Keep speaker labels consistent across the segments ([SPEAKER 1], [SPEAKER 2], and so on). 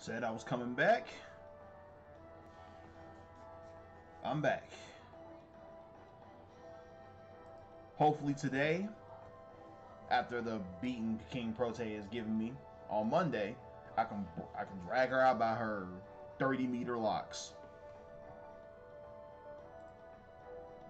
[SPEAKER 1] Said I was coming back. I'm back. Hopefully today, after the beating King Protea has given me on Monday, I can I can drag her out by her 30 meter locks.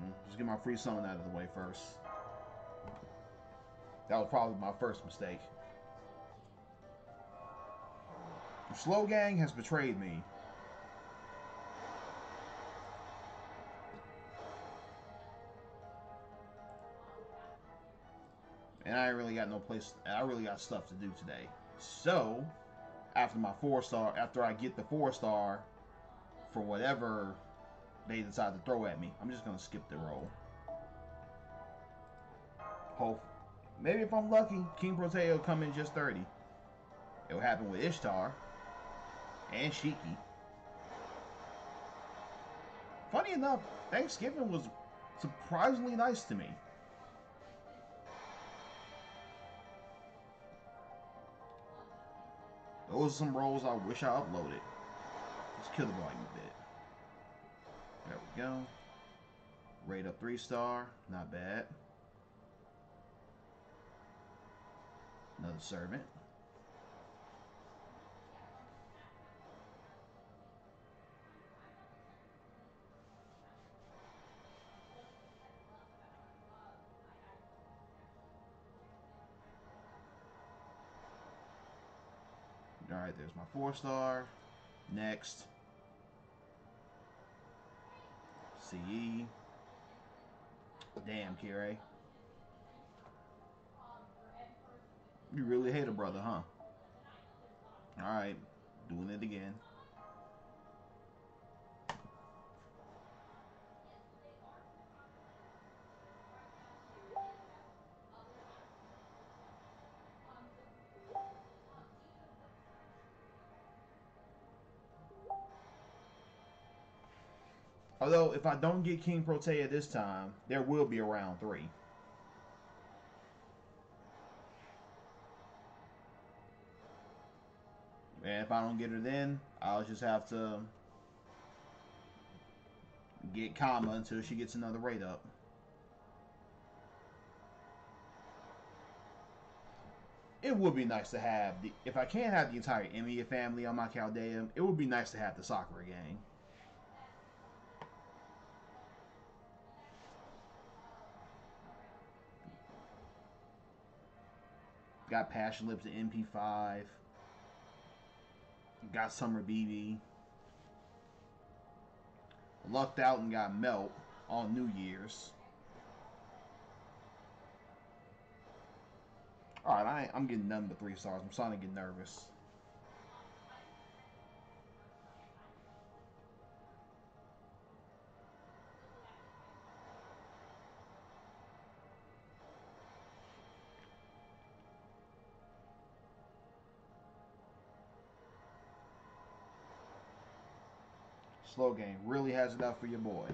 [SPEAKER 1] Mm, just get my free summon out of the way first. That was probably my first mistake. The Slow Gang has betrayed me. And I really got no place, I really got stuff to do today. So, after my four star, after I get the four star for whatever they decide to throw at me, I'm just going to skip the roll. Hope. Maybe if I'm lucky, King Protea will come in just 30. It will happen with Ishtar and Shiki. Funny enough, Thanksgiving was surprisingly nice to me. Those are some rolls I wish I uploaded. Let's kill the volume a bit. There we go. Rate up three star. Not bad. Another servant. Alright, there's my four star. Next. CE. Damn, Kire. You really hate a brother, huh? Alright, doing it again. Although, if I don't get King Protea this time, there will be a round three. And if I don't get her then, I'll just have to get Kama until she gets another rate up. It would be nice to have, the, if I can't have the entire Emiya family on my Chaldea, it would be nice to have the Sakura gang. Got Passion Lips at NP5. Got Summer BB. Lucked out and got Melt on New Year's. Alright, I'm getting none but three stars. I'm starting to get nervous. Slow game really has it out for your boy.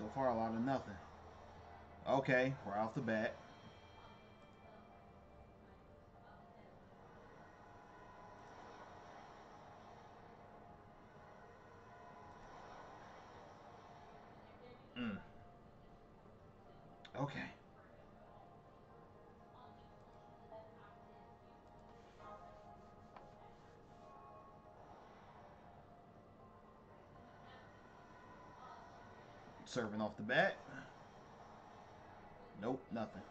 [SPEAKER 1] So far, a lot of nothing. Okay, we're off the bat. Serving off the bat. Nope, nothing.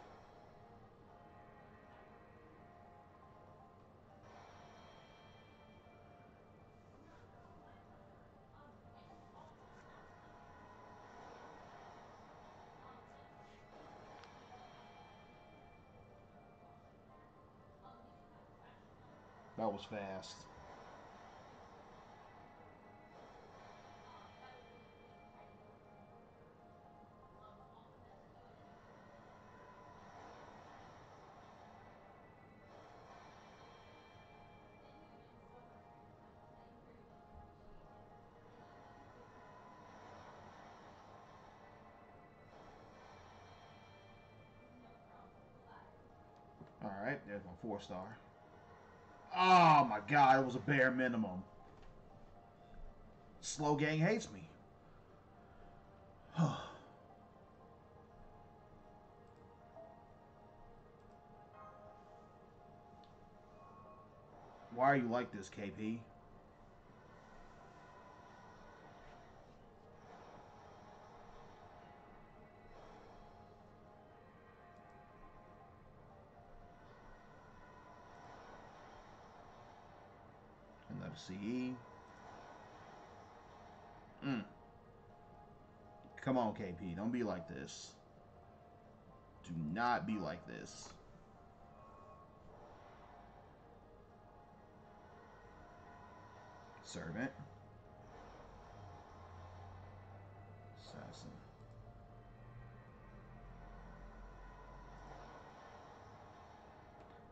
[SPEAKER 1] That was fast.
[SPEAKER 2] Alright, there's my four star. Oh my god, it was a bare minimum. Slow gang hates me. Why are you like this, KP? Another CE. Mm. Come on, KP. Don't be like this. Do not be like this. Servant. Assassin.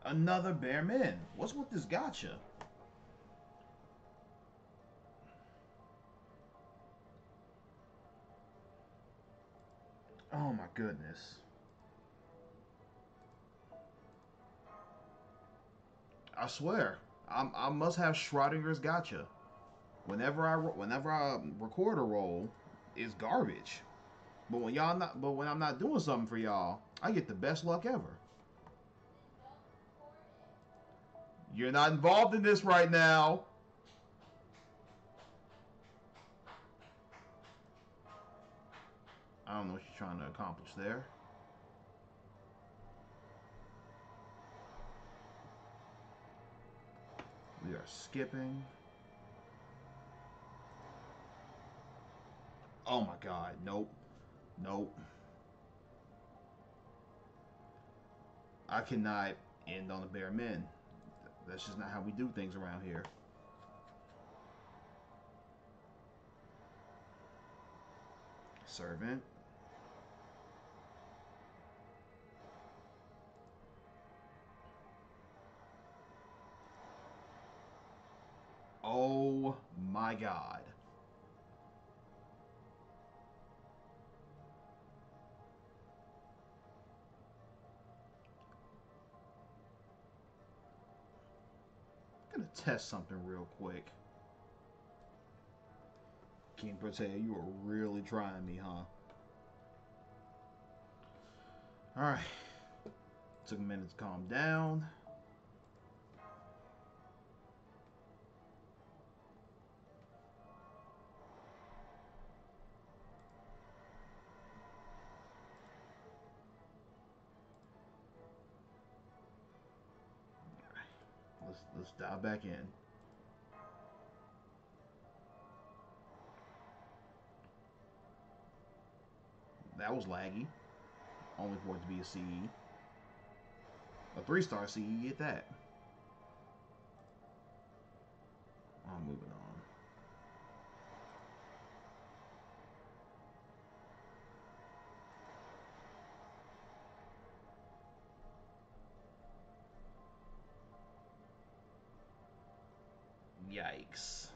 [SPEAKER 2] Another bare min. What's with this gacha? Oh my goodness. I swear, I'm, I must have Schrodinger's gacha. Whenever I whenever I record a roll, it's garbage. But when y'all not, but when I'm not doing something for y'all, I get the best luck ever. You're not involved in this right now. I don't know what you're trying to accomplish there. We are skipping. Oh my god, nope. Nope. I cannot end on a bare min. That's just not how we do things around here. Servant. Oh my god. I'm gonna test something real quick. King Protea, you are really trying me, huh? Alright. Took a minute to calm down. Let's let's dive back in. That was laggy. Only for it to be a CE. A three star CE, get that. I'm moving on. Yikes.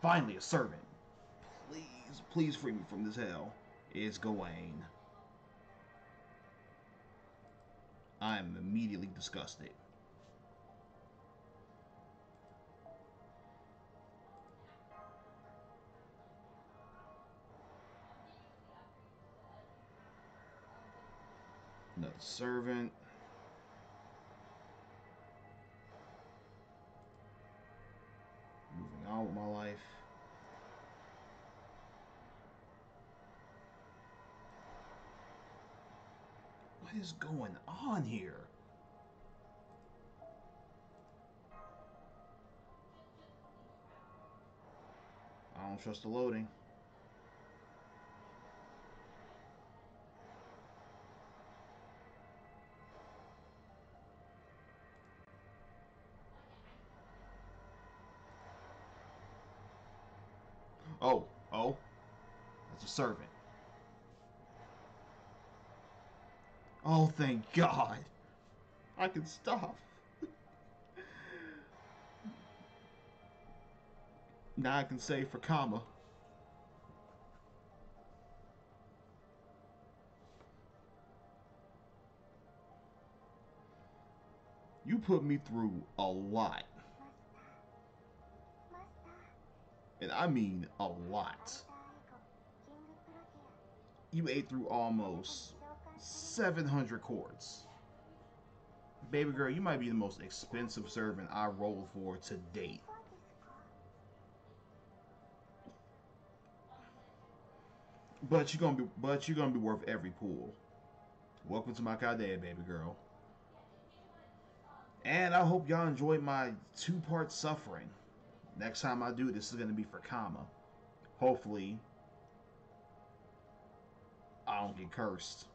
[SPEAKER 2] Finally, a servant. Please, please free me from this hell. It's Gawain. I am immediately disgusted. Another servant. Is going on here? I don't trust the loading. Oh, oh. That's a servant. Oh, thank God. I can stop. now I can save for Kama. You put me through a lot. And I mean a lot. You ate through almost 700 chords. Baby girl, you might be the most expensive servant I rolled for to date. But you're gonna be but you're gonna be worth every pool. Welcome to my Chaldea, baby girl. And I hope y'all enjoyed my two-part suffering. Next time I do this is gonna be for Kama. Hopefully I don't get cursed.